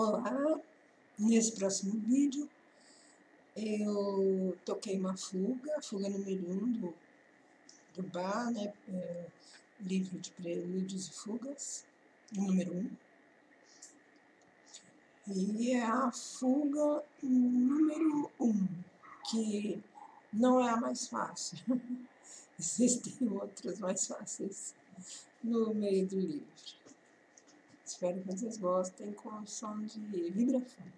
Olá, nesse próximo vídeo eu toquei uma fuga, fuga número 1 um do, do Bar, né, é, livro de prelúdios e fugas, número 1. Um. E é a fuga número 1, um, que não é a mais fácil. Existem outras mais fáceis no meio do livro. Espero que vocês gostem com o som de vibrafone.